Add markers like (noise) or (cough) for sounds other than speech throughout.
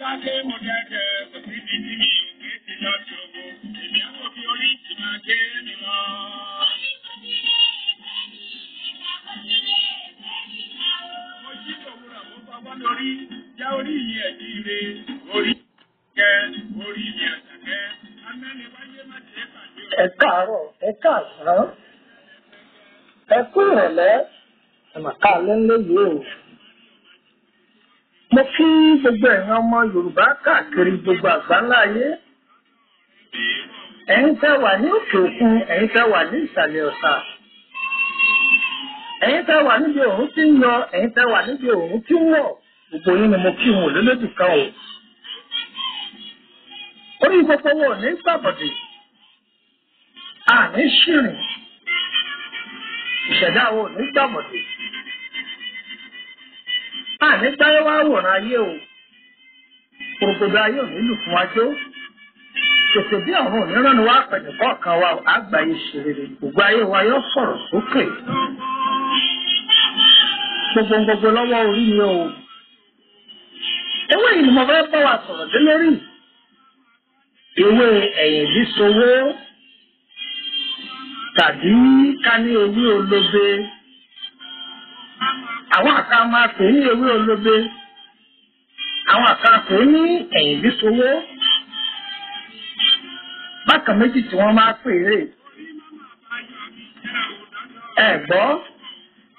dáké mo dẹ́kẹ̀ kò sí ibi tí mi ò ẹ káàárọ̀ ẹ káàsán ẹ kú ìrọ̀lẹ́ ẹ mà káàlẹ́ ńlẹ́yìí o. mo kí gbogbo ẹ̀yin ọmọ yorùbá káàkiri gbogbo àgbáńlá ayé ẹ̀yin tẹ́ wà ní òkè òkun ẹ̀yin tẹ́ wà ní ìsàlẹ̀ ọ̀sà. Ẹ̀yin tẹ́ wà níbi òun tí ń yọ ẹ̀yin tẹ́ wà níbi òun tí ń wọ̀. Gbogbo yín ni mo kí wọn lólódì kan o. orí gbogbo wọn ò ní gbàbọ̀dè àní ṣìrìn. Ìṣẹ̀dá wo ní gbàmọ̀dé àní gbáyé wá wòran ayé o. Kòròkòdò ayé ò nílù fún wájú tètè bí àwọn òmíràn ni wá pẹ̀lú kọ̀ọ̀kan wa àgbáyé ṣeré gbogbo ayé wa yóò sọ̀rọ̀ sókè. Gbogbo gbogbo lọ́wọ́ orí mi o. Ewé yìí ni mo fẹ́ bá wa sọ̀rọ̀ dé lórí. Ewé ẹ̀yìn bí sowó tàbí ká ní ewé olóbe àwọn àká máa pè ní ewé olóbe. Àwọn àká pè ní ẹ̀yìn bí sowó bákan méjì tí wọ́n máa pè é. Ẹ gbọ́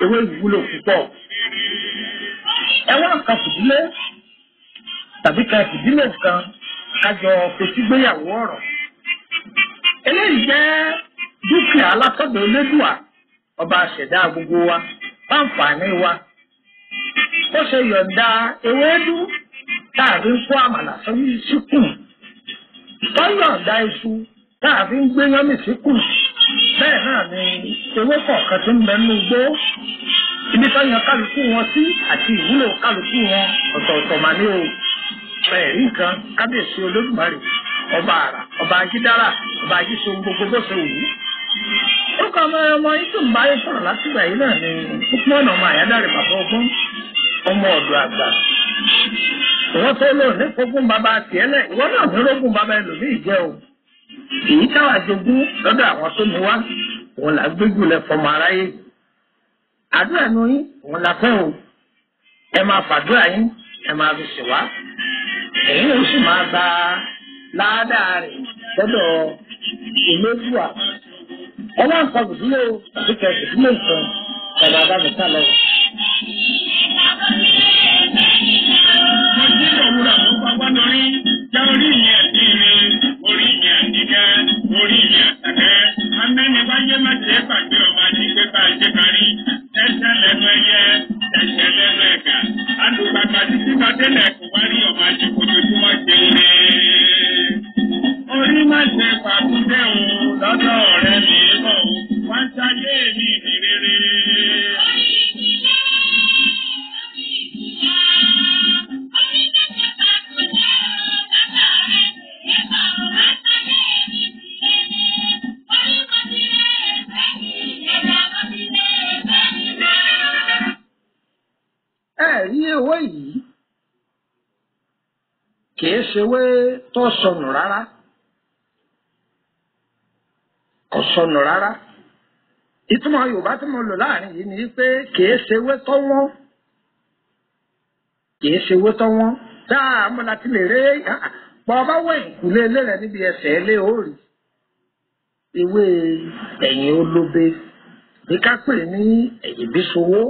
ewé ìwúlò púpọ̀. Ẹ wá nǹkan fìdílé tàbí kan fìdílé nǹkan kájọ fetígbéyàwó ọ̀rọ̀. Eléyìí jẹ́ dúkìá látọ̀dọ̀ elédùà ọba àṣẹ̀dá gbogbo wa fáǹfààní wa ó ṣe yọ̀ǹda ewédú táàbí ń kó àmàlà sórí síkùn. Tó yọ̀ǹda iṣu táàbí ń gbé yánmì síkùn. Bẹ́ẹ̀ náà ni ewé kọ̀ọ̀kan tó ń bẹ nínú igbó. Ibi tó yan kálukú wọn sí àti ìwúlò kálukú wọn ọ̀tọ̀ọ̀tọ̀ mà ní o. Ẹ̀rí nǹkan kábíyèsí olódùmarè ọba àrà ọba ajídára ọba ajíṣe ohun gbogbo bó ṣe wù ú ó kọ ọmọ ọmọ yìí tó ń bá yín sọ̀rọ̀ látìgbà yìí náà ni púpọ̀ ọmọ àyádáre bàbá ọgbọ́n ọmọ ọ̀dọ̀ àgbà. Ìwọ́n tó lò ní fogún bàbá tiẹ̀ lẹ̀ ìwọ́n náà ní rógún bàbá ẹlòmíì jẹ́ o. Èyí táwa jogún lọ́dọ̀ àwọn tó ní wá òun là gbégbó lẹ fọmọ aráyé. Àdúrà nu yín òun la fẹ́ o. Ẹ máa fàdúrà yín ẹ máa fi ṣèwá èyí ló sì máa gba ládàá rẹ̀ lọ́dọ̀ ìlẹ́dùà ọwọ́ nǹkan ìdílé o tàbí kẹ ìdílé nǹkan. Ọ̀rọ̀ adájọ́ ká lọ. Mo jí orí mi àdíkẹ́, orí mi àṣàkẹ́. Amẹ́ni wáyé má ṣe ìtumọ̀ yorùbá tí mo lò láàárín yìí ni pé kìí ṣe ewé wọ́n. Kìí ṣe ewé tó wọ́n. Tá a mọ̀ láti lè rí. Pọ̀ wọ ìkúlé ilé rẹ̀ níbi ẹsẹ̀ ilé òòrì ewé ẹ̀yìn olóbe ní ká pè ní ẹ̀yìn bí sowó.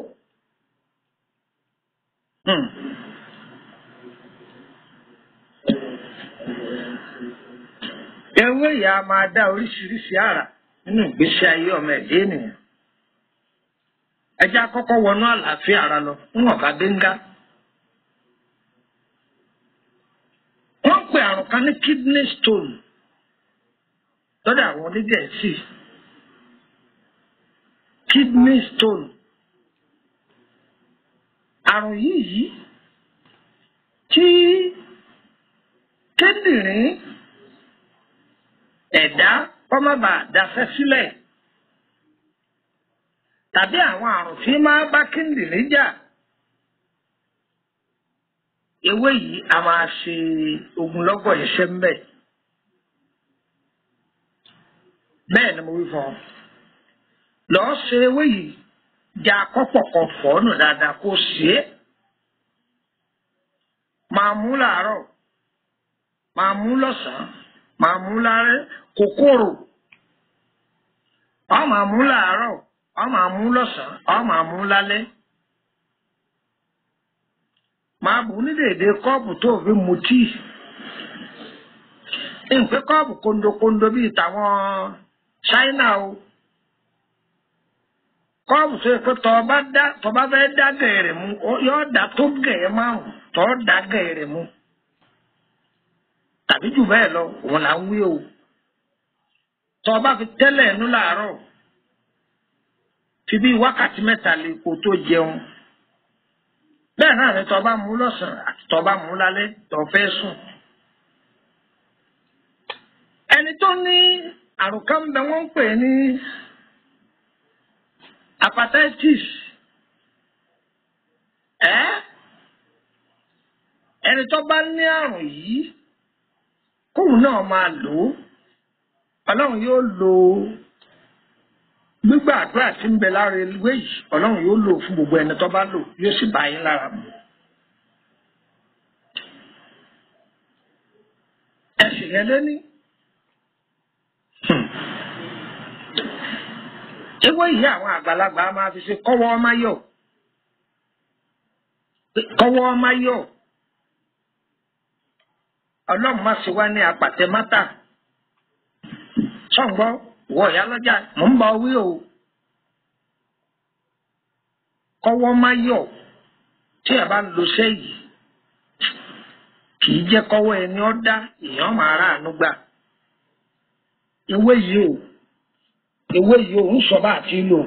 Hmm. ewé yìí máa dá oríṣiríṣi àrà nínú ìgbésí ayé ọmọ ẹ̀dá ẹjẹ́ àkọ́kọ́ wọnú àlàáfíà ara lọ. Níwọ̀n bá déńgá wọ́n pe àrùn kan ní kidney stone. Lọ́dọ̀ àwọn onígẹ̀ẹ́sì kidney stone. Àrùn yìí yìí tí kíndìnrín ẹ̀dá kọ́mọ́bà daṣẹ́ sílẹ̀ tàbí àwọn àrùn tí máa bá kíndìnrín jà. Ewé yìí a máa ṣe ogunlọ́gọ̀ iṣẹ́ ń bẹ̀. bẹ́ẹ̀ ni mo wí fún ọ. Lọ́ọ́ ṣe ewé yìí já kọ́pọ̀ kan fọ́ọ̀nù dáadáa kó ṣe é. Máa mú làárọ̀ máa mú lọ́sàn-án máa mú lárẹ́ kòkòrò. Ọ máa mú làárọ̀ ọ máa mú lọ́sàn-án ọ máa mú lálẹ́. Máa bù ní dèdè kọ́ọ̀pù tó fi mu tíì. Nǹkan kọ́ọ̀pù kondokondo bíi tàwọn ṣáínà o. Kọ́ọ̀pù tó yẹ pé tọ́ba fẹ́ dá gẹ̀ẹ́rẹ̀ mu yóò dá tó gẹ̀ẹ́ márùn tọ́ dá gẹ̀ẹ́rẹ̀ mu. Tàbí jù bẹ́ẹ̀ lọ òun là ń wí o. Tọ́ba fi tẹ́lẹ̀ ẹnu làárọ̀ fi bí wákàtí mẹ́ta lè kó tó jẹun. Bẹ́ẹ̀ náà ni tọ́ba mú lọ́sàn-án àti tọ́ba mú lálẹ́ tọ́ fẹ́ sùn. Ẹni tó ní àrùn kan bẹ wọ́n ń pè ní hepatitis. Ẹ? Ẹni tó bá ní àrùn yìí kóun náà máa lò ó. Ọlọ́run yóò lo gbígbà àdúrà tí ń bẹ lára ewé yìí ọlọ́run yóò lò fún gbogbo ẹni tó bá lò yóò sì bá yín lára mu. ẹsìn yẹn lé ní. ewé yìí àwọn àgbàlagbà máa fi ṣe kọ́wọ́ ọmọ yọ̀ kọ́wọ́ ọmọ yọ̀ ọlọ́run má ṣe wá ní apàtẹ mátà sọ̀ǹgbọ́ lọ́jà mò ń bá wí o kọ́wọ́ má yọ̀ tí ẹ bá ń lo sẹ́yìí kì í jẹ́ kọ́wọ́ ẹni ọ́ dá èèyàn máa ráàánú gbà ewé yìí o ewé yìí ò ń sọ bá àti lò.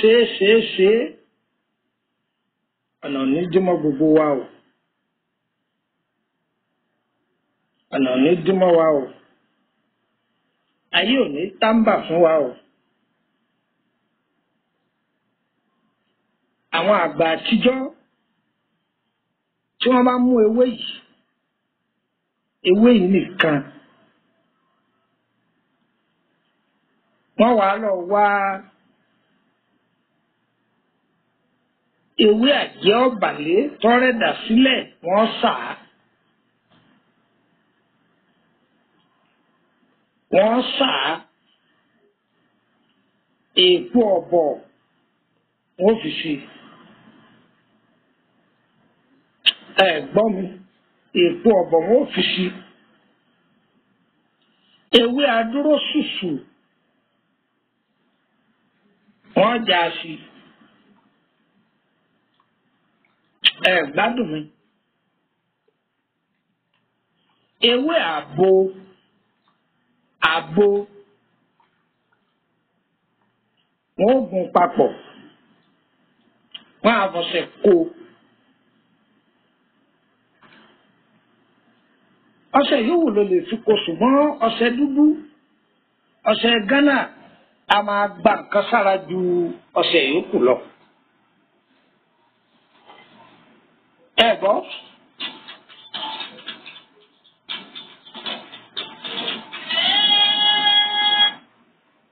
Ṣe é ṣe é ṣe é. Ọ̀nà ní dímọ̀ gbogbo wa o. Ọ̀nà ní dímọ̀ wa o. Ayé ò ní tábà fún wa o. Àwọn àgbà àtijọ́ tí wọ́n bá mú ewé yìí ewé yìí nìkan wọ́n wàá lọ wá ewé àjẹ́ ọ̀bàlẹ́ tọ́rẹ́dà sílẹ̀ wọ́n sà á. Wọ́n sà á. Èèpo ọ̀bọ̀ wọ́n fi sí ẹ gbọ́ mi èèpo ọ̀bọ̀ wọ́n fi sí ewé adúró ṣùṣù wọ́n já sí ẹ gbádùn mi. Ewé àgbo àgbo wọ́n ó gún papọ̀. Wọ́n á fọṣẹ kó. Ọṣẹ yòówù ló lè fi kó ṣùgbọ́n ọṣẹ dúdú ọṣẹ Ghana a máa gba nǹkan sára ju ọṣẹ yòókù lọ. Ẹ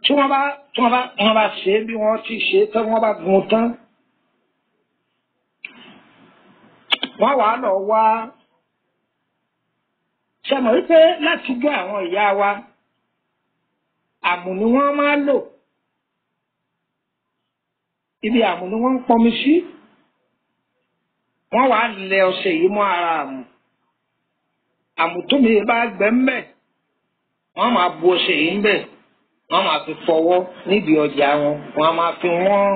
tí wọ́n bá tí wọ́n bá wọ́n bá ṣe é bí wọ́n ti ṣe é tán wọ́n bá gun tán. wọ́n wàá lọ wá. Ṣàmọ̀ wípé láti gbọ́ àwọn ìyá wa àmù ni wọ́n máa lò. Ibi àmù ni wọ́n ń pọnmi sí wọ́n wàá lẹ ọṣẹ yìí mọ́ ara àmù àmù tó mi bá gbẹ ń bẹ̀ wọ́n máa bu ọṣẹ yìí ń bẹ̀ wọ́n máa fi fọwọ́ nídìí ọjà wọn wọ́n máa fi wọ́n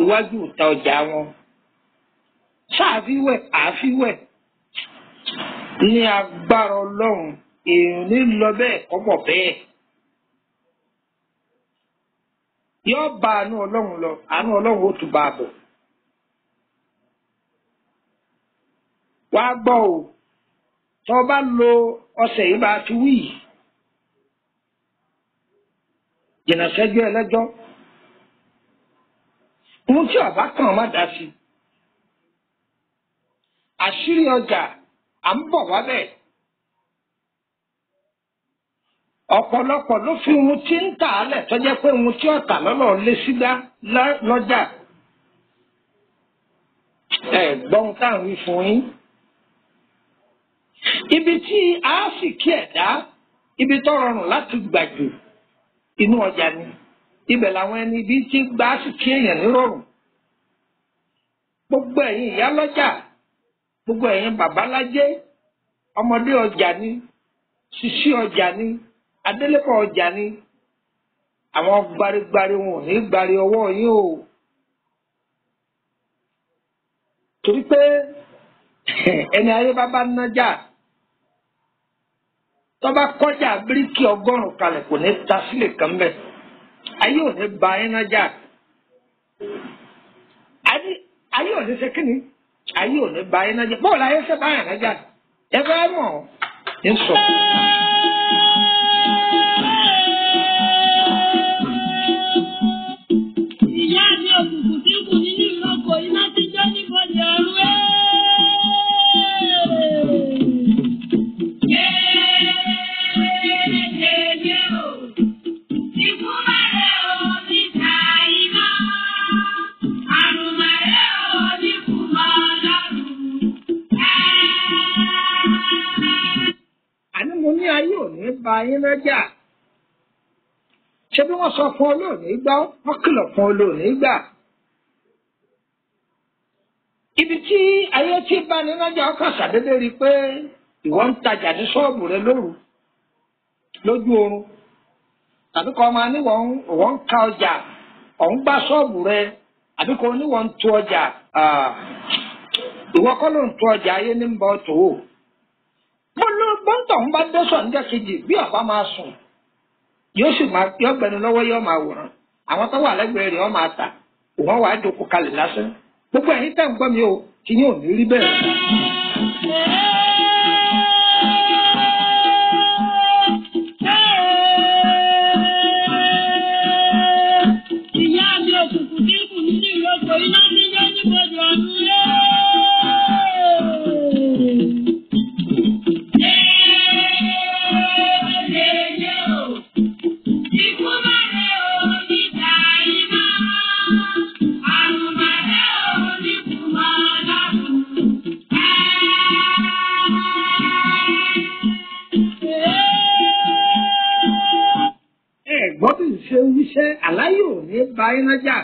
iwájú ìta ọjà wọn ṣáàfíwẹ̀ àáfíwẹ̀ ní agbára ọlọ́run èèyàn ní lọ bẹ́ẹ̀ kọ́bọ̀ bẹ́ẹ̀. yóò bá àánú ọlọ́run lọ àánú ọlọ́run ó tún bá a bọ̀. Wá gbọ́ o tó o bá lo ọṣẹ yìí bá a ti wí yìí jìnnà sẹ́jọ́ ẹlẹ́jọ́ ohun tí ọba kan má dá sí àṣírí ọjà à ń bọ̀ wá bẹ́ẹ̀. ọ̀pọ̀lọpọ̀ ló fi ohun tí ń tà á lẹ̀ tó jẹ́ pé ohun tí ọ̀tà lọ́lọ́ lé sígbá lọ́jà. ẹ gbọ́n wí fún yín. Ibi tí a sì kí ẹ̀dá ibi tó rọrùn láti gbàjù inú ọjà ni. Ibẹ̀ làwọn ẹni ibi tí gbà sì kí èèyàn nírọ̀rùn. gbogbo ẹ̀yin ìyá lọ́jà gbogbo ẹ̀yin babalájé ọmọdé ọjà ni ṣíṣí ọjà ni adélépọ̀ ọjà ni. Àwọn gbarigbari wọn ò ní gbari ọwọ́ yín o. Torí pé ẹni ayé bá bá nájà tó bá kọjá bíríkì ọgọ́rùn kalẹ̀ kò ní ta sílẹ̀ kan bẹ́ẹ̀. Ayé ò ní ba ẹ nájà ayé ò ní ṣe kíni ayé ò ní ba ẹ nájà bọ́ọ̀lù ayé fẹ́ báyà nájà ẹ fẹ́ mọ̀ ń sọ. Ba yín lọ́jà. Ṣé bí wọ́n sọ fún ọ lónìí gbọ́? Wọ́n kìlọ̀ fún ọ lónìí gbà. ibi tí ayé tí bá lọ́jà ọkàn ṣàdédé rí i pé ìwọ ń tajà ní ṣọ́ọ̀bù rẹ lóru lójú oorun. Tàbí kọ́ máa ní ń ka ọjà ọ̀hún gbá ṣọ́ọ̀bù rẹ. Àbí kọ́ ní ń tu ọjà ìwọ ló ń tu ọjà ayé ní ń bọ́ tó o bọ́ńtọ̀ ń bá dẹ́sọ̀ níjọ́ kejì bí ọba máa sùn yóò sì máa yọ gbẹnu lọ́wọ́ yóò máa wòran. Àwọn tó wà lẹ́gbẹ̀ẹ́ rẹ̀ ọ́ máa tà. Wọ́n wàá jókòó kalẹ̀ lásán. Gbogbo ẹ̀yin tẹ̀ ń gbọ́ mi o tí yóò ní rí bẹ́ẹ̀. Wíṣẹ́ àláyé ò ní ba iná jà.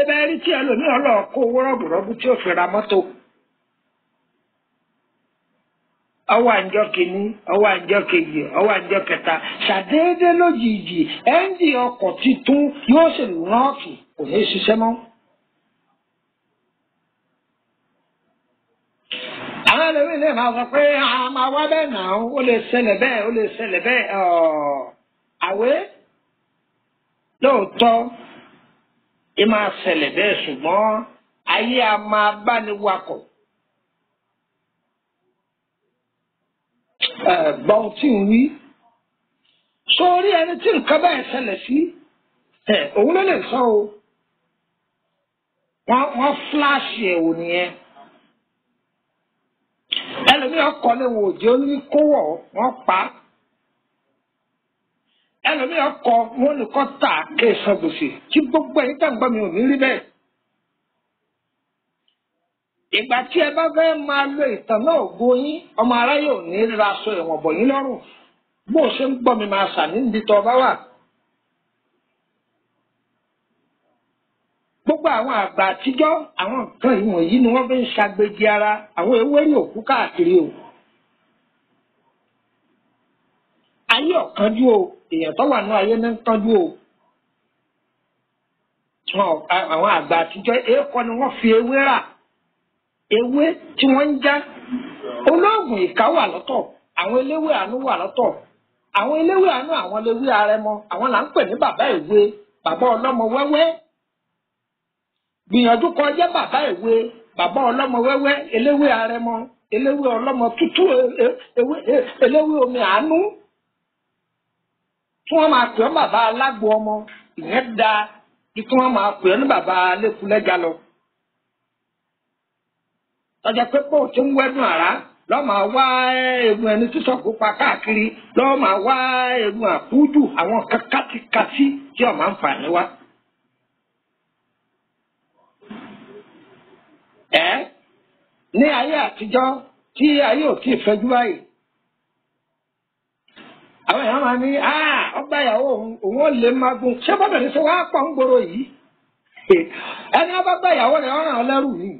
ebe rí tí ẹlòmíràn lọ owó rọ̀gùrọ̀gù tí ó fi ra mọ́tò. ọwọ́ àjọ kìíní ọwọ́ àjọ kejì ọwọ́ àjọ kẹta ṣàdédé lójijì ẹ́ńjì ọkọ̀ titun yóò sì rọ́ọ̀kì kò ní í ṣiṣẹ́ mọ́. Àwọn ẹlẹ́rìí lè máa sọ pé a máa wá bẹ́ẹ̀ náà. Ó lè ṣẹlẹ̀ bẹ́ẹ̀ ó lè ṣẹlẹ̀ bẹ́ẹ̀. Àwé? Lóòótọ́ ẹ máa ṣẹlẹ̀ bẹ́ẹ̀ ṣùgbọ́n ayé a máa bá ní wakọ̀. gbọ́n tí ń wí. Sórí ẹni tí nǹkan bẹ́ẹ̀ ṣẹlẹ̀ sí? Òun ló lè sọ o. Wọ́n fúláṣì ẹ̀ wò nìyẹn ẹlòmíràn kọ́ lé wọn òjò ní kówọ̀ wọ́n pa. Ẹlòmíràn kọ́ wọn nìkan tà kéèsàn gbèsè tí gbogbo ẹ̀yìn tá à ń gbọ́ mi ò ní rí bẹ́ẹ̀. Ìgbà tí ẹ bá fẹ́ máa lo ìtàn náà ògo yín ọmọ aráyé ò ní ra aṣọ ẹ̀wọ̀n bọ̀ yín lọ́rùn. Bó o ṣe ń gbọ́ mi máa sà níbi tó ọba wà. Gbogbo àwọn àgbà àtijọ́ àwọn nǹkan ìwọ̀nyí ni wọ́n fi ń ṣàgbéjì ara àwọn ewérí òkú káàkiri o. ayé ọ̀kanjú o èèyàn tó wà ní ayé ní kánjú o. àwọn àgbà àtijọ́ èèkọ́ ni wọ́n fi ewé rà ewé tí wọ́n ń já olóògùn ìka wà lọ́tọ̀ àwọn eléwé àánú wà lọ́tọ̀ àwọn eléwé àánú àwọn eléwé arẹmọ àwọn là ń pè ní bàbá ìwé bàbá ọlọ́mọ wẹ́wẹ́ gbìyànjú kó jẹ́ bàbá ìwé bàbá ọlọ́mọ wẹ́wẹ́ eléwé arẹmọ eléwé ọlọ́mọ tútù eléwé omi àánú tí wọ́n máa pè ọ́ bàbá alágbo ọmọ ìyẹn da kí wọ́n máa pè ọ́ ní bàbá alẹ́kùlẹ́jà lọ tọ́jà pé pé ń wẹ́dùn àrá lọ́ọ́ máa wá egun ẹni títọ́ pupa káàkiri lọ́ọ́ máa wá egun àkújù àwọn kátikati tí ọ̀ máa ń fà ní wá. Ẹ ní ayé àtijọ́ tí ayé ò tí ì fẹjú báyìí àwọn èèyàn máa ní ọgbà ìyàwó òun ò lè máa gun. Ṣé ní sọ wá pọ̀ ń gbòòrò yìí? (laughs) Ẹni ọba ìyàwó rẹ̀ ọ̀ràn ọlẹ́rù yìí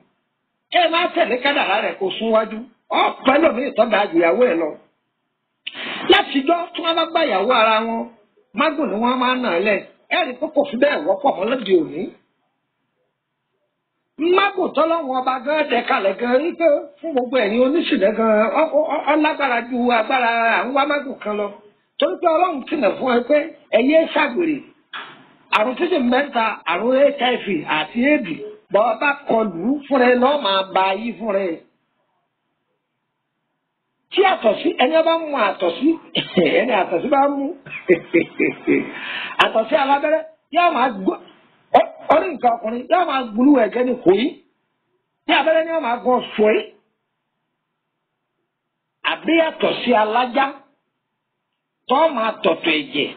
ẹ máa tẹ̀lé kádàrá rẹ̀ kó sún wájú. Ọ̀pẹ́ lómi ìtọ́gbà àjùyàwó ẹ̀ lọ. látijọ́ tí wọ́n bá gbà ìyàwó ara wọn mágùn ni wọ́n máa ń nà lẹ̀. Ẹ rí pé kò fi bẹ́ẹ̀ wọ́pọ̀ mọ́ òní. Mágùn tọ́lọ́wọ́n ọba gan tẹ kalẹ̀ gan rí pé fún gbogbo ẹ̀yin oníṣìlẹ̀ gan ọlágbára ju agbára à ń wá mágùn kan lọ. torí pé ọlọ́run tilẹ̀ fún ẹ pé ẹyẹ ṣàgbèrè. Hiv àti éèdì bọ́ọ̀ bá kọlù fúnra ẹ lọ́ọ́ máa ba ayé fúnra tí àtọ̀sí ẹni bá mú àtọ̀sí (laughs) ẹni àtọ̀sí bá mú. (laughs) Àtọ̀sí alábẹ́rẹ́ yóò máa gbọ́ orí nǹkan ọkùnrin yóò máa gbúlú ẹ̀jẹ̀ ní kòyí. Tí abẹ́rẹ́ ni wọ́n máa gbọ́ sọ́ẹ́ àbí àtọ̀sí alájá tó máa tọ̀tọ̀ ẹ̀jẹ̀.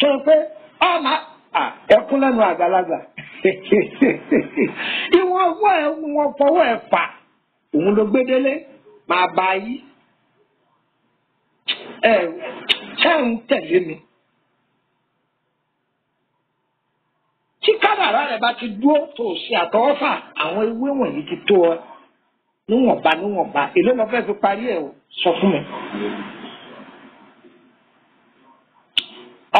Tó ọ́ máa ẹkún lẹ́nu àgbàlagbà. (laughs) Ìwọ̀n ọwọ́ ẹ̀ wọ́n fọwọ́ ẹ̀ fà òun ló gbé délé máa bá mi. Tí kádàrá rẹ̀ bá ti dúró tó ṣe àtọwọ́fà àwọn ewé wọ̀nyí ti tó ọ níwọ̀nba níwọ̀nba èló lọ fẹ́ fi parí ẹ̀ sọ fún mi.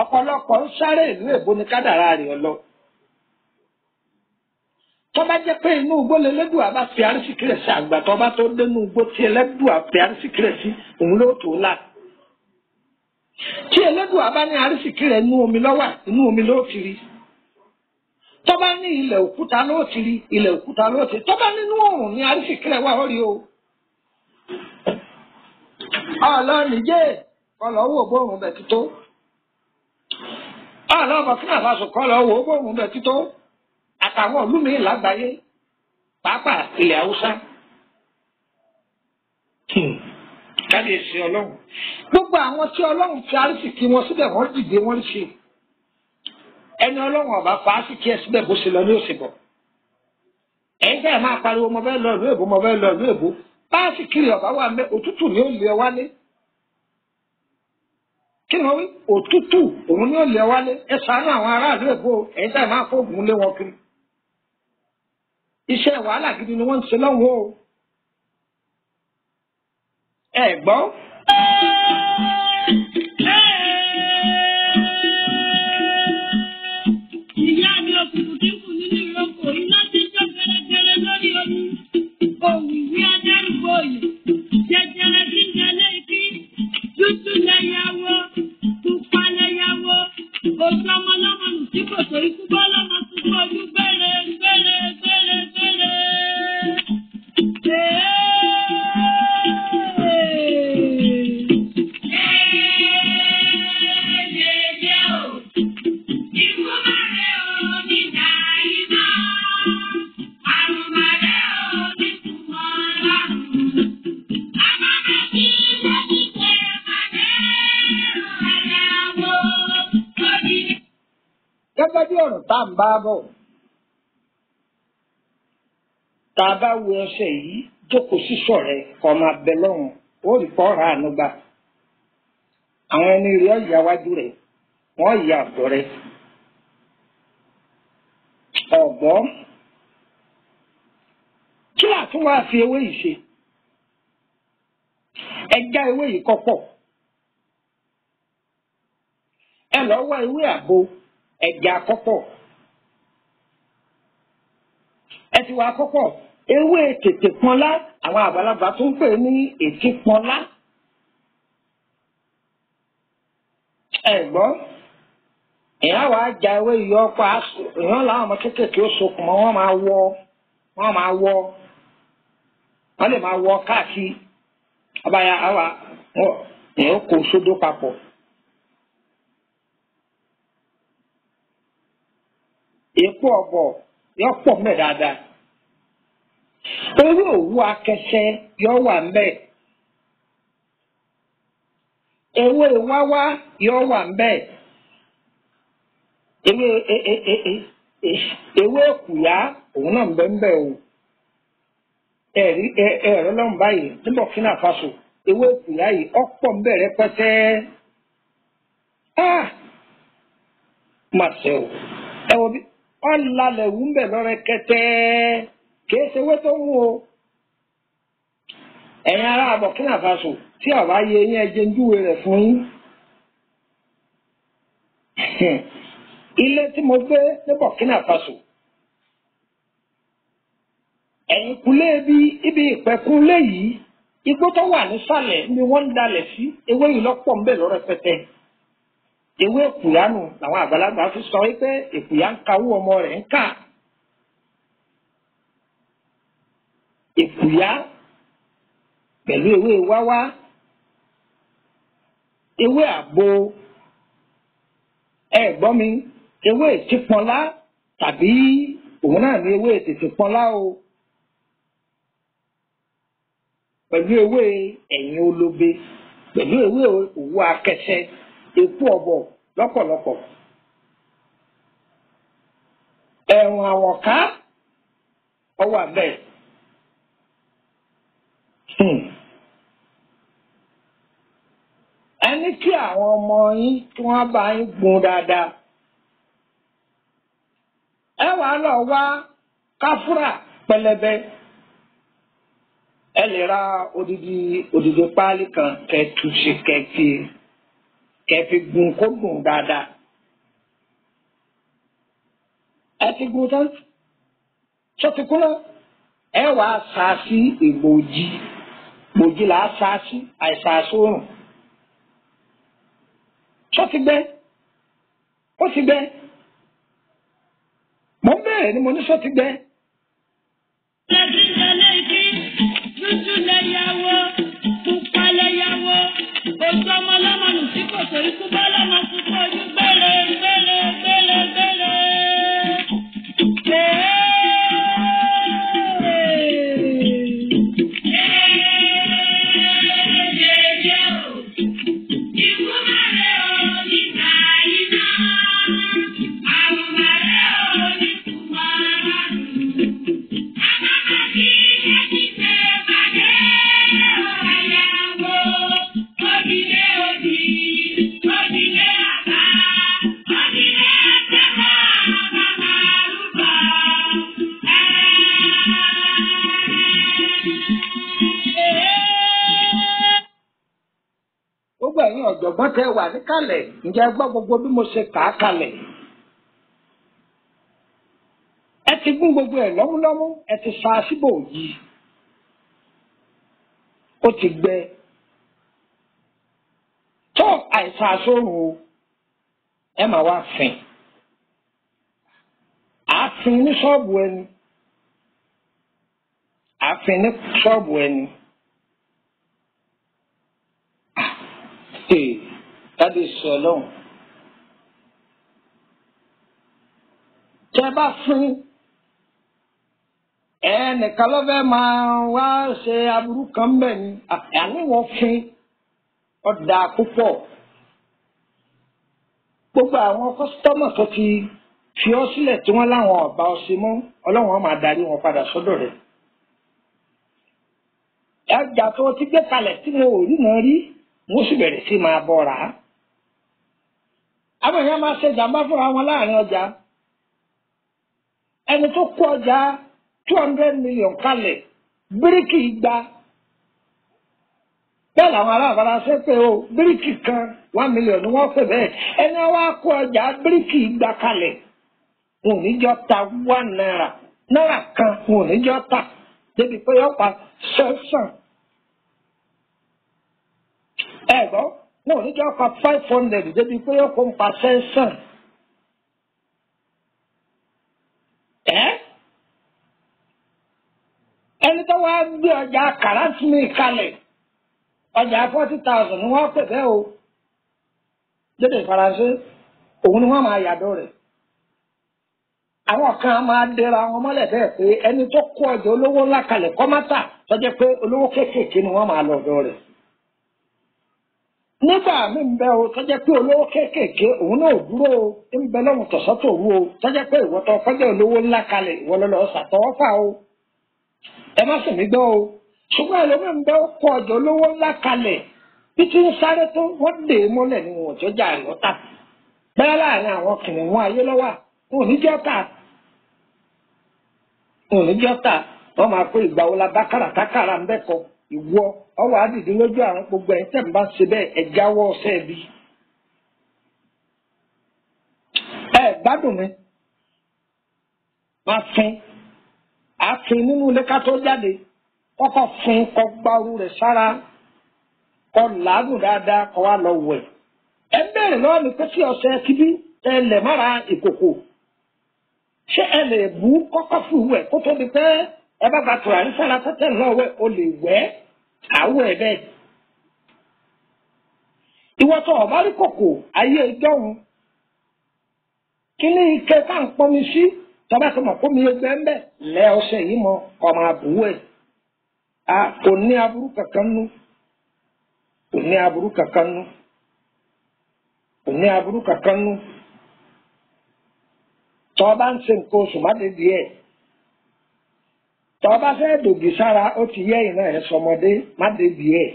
ọ̀pọ̀lọpọ̀ ń sáré ìlú èbó ni kádàrá rẹ̀ lọ. tó bá jẹ́ pé inú igbó lẹ́lẹ́dùá bá fi arísìkí rẹ̀ sí àgbà tó bá tó dé inú igbó tí ẹlẹ́dùá fi arísìkí rẹ̀ sí òun ló tó là. tí ẹlẹ́dùá bá ní arísìkí rẹ̀ inú omi lọ́wà inú omi ló ti rí. Tó bá ní ilẹ̀ òkúta ló ti rí ilẹ̀ òkúta ló ti tó bá nínú òrùn ní arísìkí rẹ̀ wà ó rí o. ọlọ́ọ̀nì jẹ́ ọlọ́wọ́ bóun bẹ̀ ti tó. Ọ̀nà Burkina Faso kọ́ lọ wo bóun bẹ títọ́ àtàwọn ìlú lágbàáyé pàápàá ilẹ̀ haúsá. Kábíyèsí ọlọ́run. Gbogbo àwọn tí ọlọ́run fi arísìkí wọn síbẹ̀ wọ́n dìde wọ́n ṣe ẹni ọlọ́run ọba fa arísìkí ẹ síbẹ̀ bó ṣe lọ ní òṣèbọ̀. ẹ̀yin tẹ́ ẹ̀ máa pariwo mo fẹ́ lọ ìlú èbó mo fẹ́ lọ ìlú èbó. Arísìkí rẹ̀ ọba wà mẹ́ òtútù ni ó lé ọ wálé. Kí ni wọ́n wí? Òtútù òun ni ó lé wálé. Ẹ ṣàánú àwọn aráàlú èbó ẹ̀yin tá ẹ máa fóògùn lé wọn kiri. Iṣẹ́ wàhálà gidi ni wọ́n ń ṣe lọ́wọ́ o. Ẹ gbọ́. Yìí. Jẹjẹrẹ tí ń jẹlé ikí. Tútù lẹ́yàwó. Pupa lẹ́yàwó. Ojú ọmọ lọ́mọ nù. Bí ọ̀rọ̀ tá à ń bá bọ̀. Tá a bá wo ẹsẹ̀ yìí jókòó sísọ rẹ kọ́ máa bẹ lọ́rùn ó rí kọ́ ra àánú gbà. Àwọn ẹni rí ọ̀yà wájú rẹ̀ wọ́n yà ọ̀dọ́ rẹ̀. Ọ̀gbọ́ kí àtún wá fi ewé yìí ṣe? Ẹja ewé yìí kọ́pọ̀. Ẹ lọ wá ewé àgbo ẹja kọ́pọ̀ ẹ ti wá kọ́pọ̀ ewé tètè pọnlá àwọn àgbàlagbà tó ń pè ní ètí pọnlá. Ẹ gbọ́. Èèyàn wàá ja ewé yìí ọ̀pá èèyàn làwọn ọmọ kéékèèké ó sokùn mọ́ wọ́n máa wọ wọ́n máa wọ wọ́n lè máa wọ káàkiri. Abaya àwa èèyàn kò sódó papọ̀. Èpo ọ̀bọ̀ yọ pọ̀ mẹ́ dáadáa. Orí òwú akẹsẹ yọ wà mbẹ́. Ewé wáwá yọ wà mbẹ́. Ewé e- e- e- ewé kùyà òun náà mbẹ́ mbẹ́ o. Ẹ̀rí ẹ̀rọ lọ́run báyìí ní Burkina Faso ewé kùyà yìí ọ̀pọ̀ mbẹ́ rẹpẹtẹ. Ah! Màṣẹ o. Ẹ ọ̀làlẹ̀ wù ń bẹ̀ lọ́rẹ́ kẹtẹ́. Kìí ṣe wé tó ń wo ẹ̀yin ará Burkina Faso tí ọba yẹ yín ń júwe rẹ̀ fún yín. ilé tí mo gbé ní Burkina Faso. Ẹ̀yìn kulé bí ibi ìpẹ̀kúnlé yìí igbó tó wà nísàlẹ̀ ni wọ́n ń dalẹ̀ sí ewé yìí lọ́pọ̀ ń bẹ̀ lọ́rẹ́ ewé èkùyánu làwọn àgbàlagbà fi sọ wípé èkùyá ń kawó ọmọ rẹ̀ ń kà. Èkùyá pẹ̀lú ewé wáwá ewé àgbo. Ẹ gbọ́ mi ewé ìtìpọ́nlá tàbí òun náà ní ewé ìtìtìpọ́nlá o. Pẹ̀lú ewé ẹ̀yìn olóbe pẹ̀lú ewé òwú akẹsẹ èpo ọ̀bọ̀ lọ́pọ̀lọpọ̀. ẹ̀rùn àwọ̀ká ọwọ́ abẹ́. ẹ ní kí àwọn ọmọ yín kí wọ́n bá yín gun dáadáa. ẹ wàá lọ wá káfúrà pẹlẹbẹ ẹ lè ra odidi odidi páálí kan kẹtù sí kẹtì kẹfì gun kó gùn dáadáa. ẹ ti gun tán. Sọtikún náà ẹ wàá sí ìgbòjì gbòjì là á sí àìsàn àsórùn sọtigbẹ ó ti gbẹ. Mo ń bẹ̀rẹ̀ ni mo ní ikí, dúdú lẹ́yàwó, pupa lẹ́yàwó, ojú ọmọ lọ́mọ nù tí kò ojú ọ̀jọ̀gbọ́n tẹ wà níkàlẹ̀ ǹjẹ́ gbọ́ gbogbo bí mo ṣe kà á kalẹ̀. ẹ ti gún gbogbo ẹ̀ lọ́múlọ́mú ẹ ti sa síbò yìí ó ti gbẹ tó àìsàn àsórun o ẹ máa wá fìn àáfin ní ṣọ́ọ̀bù ẹni àáfin ní ṣọ́ọ̀bù ẹni. Ee, dáde sọ lọ́hùn. Tẹ́ bá fún ẹnìkan lọ́fẹ́ máa wá ṣe aburú kan bẹ̀ ni, àní wọ́n fún ọ̀dà púpọ̀. Gbogbo àwọn kọ́sítọ́mọ̀ tó ti fi ọ́ sílẹ̀ tí wọ́n láwọn ọ̀bá ọ̀sẹ̀ mọ́, ọlọ́run máa darí wọn padà sọ́dọ̀ rẹ̀. Ẹja tó ti gbé kalẹ̀ tí mo ò rí náà rí wọ́n sì bẹ̀rẹ̀ sí máa bọ́ra. àwọn èèyàn máa ṣe jàmbá fúnra wọn láàárín ọjà. ẹni tó kó ọjà two hundred million kalẹ̀ bíríkì igba. bẹ́ẹ̀ làwọn aláàbára ṣe pé o bíríkì kan one million ni wọ́n pè bẹ́ẹ̀. ẹni wá kó ọjà bíríkì igba kalẹ̀ wọn ò ní jọ ta one naira náírà kan wọn ò ní jọ ta débi pé yọ pa sẹ́sàn ẹ̀gbọ́ náà oníjọ́ pa five hundred débi pé ó kó ń pa sẹ́sàn. ẹ́? Ẹni tó wá gbé ọjà kàràtìmí kalẹ̀ ọjà forty thousand ni wọ́n pè bẹ́ẹ̀ o. Lédè faransé òun ni wọ́n máa yàdọ̀ rẹ̀. Àwọn kan máa dẹra wọn mọ́lẹ̀ bẹ́ẹ̀ pé ẹni tó kó ọjà olówó ńlá kalẹ̀ kọ́mátà tó jẹ́ pé olówó kéékèèké ni wọ́n máa lọ rẹ̀ nígbà mí ń bẹ o tọ́jẹ́ pé olówó kéékèèké òun náà dúró o. Ń bẹ lọ́hùn tọ̀sọ́tò wú o. Tọ́jẹ́ pé ìwọ tó olówó ńlá kalẹ̀ ìwọ lọ́lọ́ ṣàtọwọ́fà o. Ẹ má sì mí gbọ́ o. Ṣùgbọ́n ẹlòmíì ń bẹ kọ ọjọ́ olówó ńlá kalẹ̀. Bí tí ń sáré tó wọ́n dè é mọ́lẹ̀ ní wọn tó jà rẹ̀ bẹ́ẹ̀ láàárín àwọn kìnìún ayé lọ́wọ́ wọn ò ní jẹ́ ọ̀tà. Wọn ò ní jẹ́ ìwọ ọwọ́ àdìdí lójú àwọn gbogbo ẹ̀ tẹ̀ ń bá ṣe bẹ́ẹ̀ ẹ jáwọ́ ọ̀sẹ̀ bí. ẹ gbádùn mi. Máa fin àfin nínú ilé ká tó jáde. Kọ́kọ́ fin kọ́ gbárù rẹ̀ sára. Kọ́ làágùn dáadáa kọ́ wá lọ wẹ̀. ẹ bẹ̀rẹ̀ lọ́wọ́ mi pé tí ọ̀sẹ̀ ẹ lẹ̀ mára ìkòkò. Ṣé ẹ lè bú kọ́kọ́ fún ìwẹ̀ kó tó di pé ẹ bá ba tùràrí sára tẹ́tẹ́ náà wẹ̀ o lè wẹ̀ àwọ̀ ẹ̀ bẹ́ẹ̀. ìwọ tó ọ̀bá rí kòkò ayé ìjọ́hun kí ní ike ká ń pọnmi sí? Tọ́ba tó mọ̀ kó mi ẹgbẹ́ ń bẹ̀ a kò ní aburú kankan nú. Kò ní aburú kankan nú. Kò ní aburú kankan nú. Tọ́ba ń ṣe nǹkan má dé díẹ̀ tọ́ba fẹ́ dògì sára ó ti yẹ ìná ẹ̀ sọmọdé má débi ẹ̀.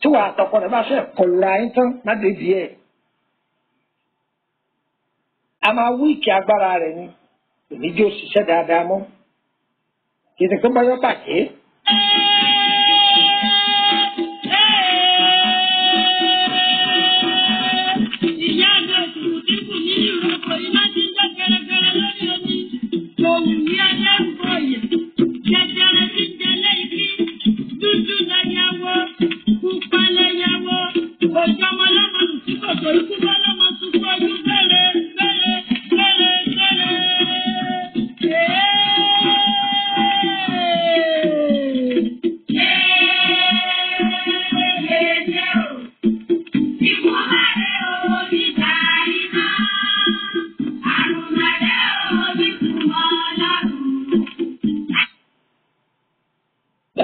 Tí wàá tọkọ rẹ̀ bá fẹ́ kọlura yín tán má débi ẹ̀. A máa wíìkì agbára rẹ̀ ni. Èmi jẹ́ òṣìṣẹ́ dáadáa mọ́. Kì í ṣe pé báyọ̀ bàjẹ́. Òjò ọmọ lọ́mọ nù sí kòtò ikú bá lọ́mọ tuntun ọdún bẹ̀rẹ̀ bẹ̀rẹ̀ bẹ̀rẹ̀ bẹ̀rẹ̀.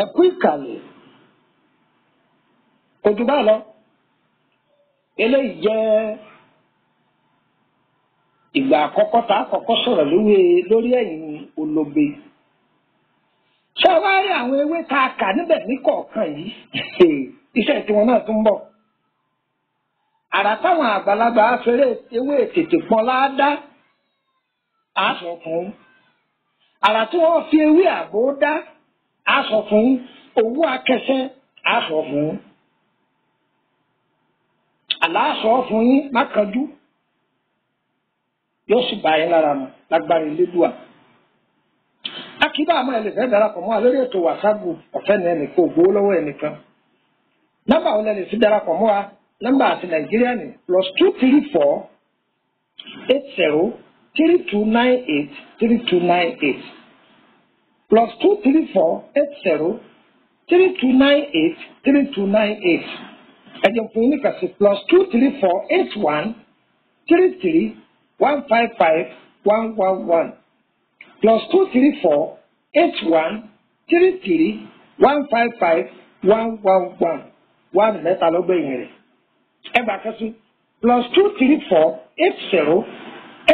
ẹ kú ìkàlẹ̀ ojú bá lọ eléyìí jẹ́ ìgbà àkọ́kọ́ tá a kọ́kọ́ sọ̀rọ̀ lórí lórí ẹ̀yìn olóbe ṣé wàá rí àwọn ewé tá a kà níbẹ̀ ní kọ̀ọ̀kan yìí? (laughs) Iṣẹ́ tiwọn náà tún bọ̀. Àrà táwọn àgbàlagbà afẹ́rẹ́ ewé tètè pọ́n láádá sọ fún. Àrà tí wọ́n fi ewé àbò dá sọ fún. Owó akẹsẹ́ sọ fún. Àlàásọ fún yín má kanjú yóò sì bá yín lára mu lágbára ìlédùá akíbá àmọ́ ẹ lè fẹ́ darapọ̀ mọ́ lórí ètò wàsáàgù ọ̀fẹ́ ní ẹnìkan ògbówó lọ́wọ́ ẹnìkan nọ́mbà lẹ lè fi darapọ̀ mọ́ wa? Nọ́mbà àti nàìjíríà ní plus two three four eight zero three two nine eight three two nine eight. Plus two three four eight zero three two nine eight three two nine eight ẹ̀jẹ̀ fún yín nìkan sí plus two three four eight one three three one five five one one one plus two three four eight one three three one five five one one one. One mẹ́ta ló gbẹ̀yìn rẹ̀. Ẹgbàá kẹsí plus two three four eight zero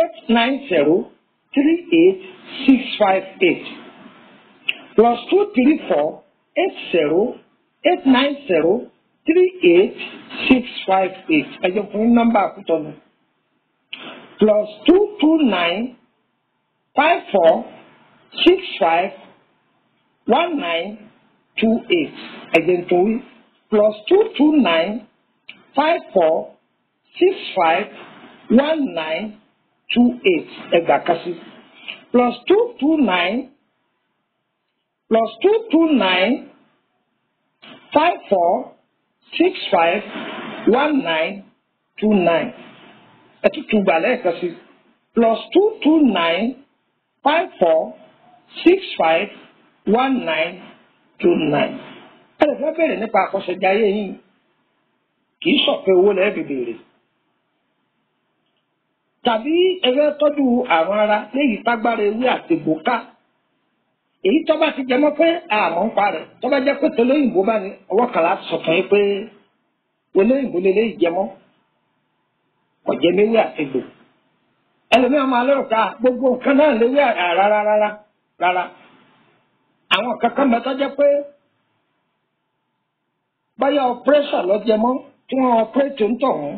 eight nine zero three eight six five eight. Plus two three four eight zero eight nine zero three eight six five eight. Ẹjọ fún nọ́mbà àkútọ mi. Plus two two nine five four six five one nine two eight. Ẹjẹ nítorí. Plus two two nine five four six five one nine two eight. Ẹgbàá kasi plus two two nine plus two two nine five four six five one nine two nine. Ẹtútù gbà lẹ́ẹ̀kan plus two two nine five four six five one nine two nine. Ẹ lè fẹ́ bẹ̀rẹ̀ nípa àkọsẹ̀jáyé yìí kì í sọ̀pẹ́ owó lẹ́ẹ̀bì béèrè tàbí ẹ fẹ́ tọ́jú àrùn ara léyìí tágbára ewé àtẹ̀gbò ká èyí tó bá ti jẹ mọ́ pé àmọ́ ń parẹ́ tó bá jẹ́ pé tolóyìnbó bá ní ọwọ́ kan láti sọ fún yín pé olóyìnbó lè léyìí jẹ mọ́. Ọ̀jẹ̀ léwé àtẹ̀gbò ẹlòmíràn máa lérò ká gbogbo nǹkan náà léwé rárá rárá rárá. Àwọn kankan bẹ tó jẹ́ pé báyà ọpẹ́rẹ́sà lọ́jẹ́ mọ́ tí wọ́n ọpẹ́rẹ́tì ń tọ̀ wọ́n.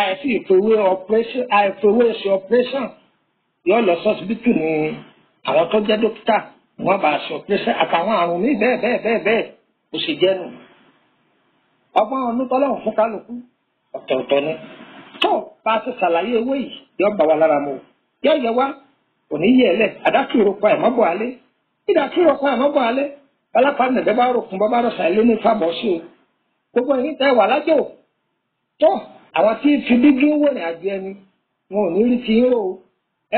Àìsí ìfowó ọpẹ́rẹ́sà yóò lọ sọsibítù ní àwọn tó jẹ́ dókítà wọ́n bá aṣọ pèsè àtàwọn àrùn ní bẹ́ẹ̀ bẹ́ẹ̀ bẹ́ẹ̀ bẹ́ẹ̀ kò sì jẹnu ọgbọ́n onítọ́lọ́hùn fún kálukú ọ̀tọ̀ọ̀tọ̀ ni. Tó bá a ti ṣàlàyé ewé yìí yóò bá wa lára mu. Yóò yẹ wá kò ní yẹ ẹlẹ àdákìrò pa ẹ̀ mọ́bọ̀ alẹ́ ìdákìrò pa ẹ̀ mọ́bọ̀ alẹ́ ọlọ́pàá nìgbẹ́ bá rò fún bọ́bá rọ̀ṣà ilé ní ìfàbọ̀ sí o. Gbogbo ẹ̀yin tẹ́ wà lájò. Tó àwọn tí fi dídí wò ní àjẹ ẹni wọn ò ní rí ti ń rò ó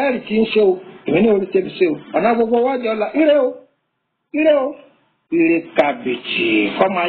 ẹ̀rì tí ń ṣe o èmi ní orí tẹ́bi ṣe o. Ọ̀nà gbogbo wájú ọ̀la ire o ire o. Ire kàbìtì kọ́ máa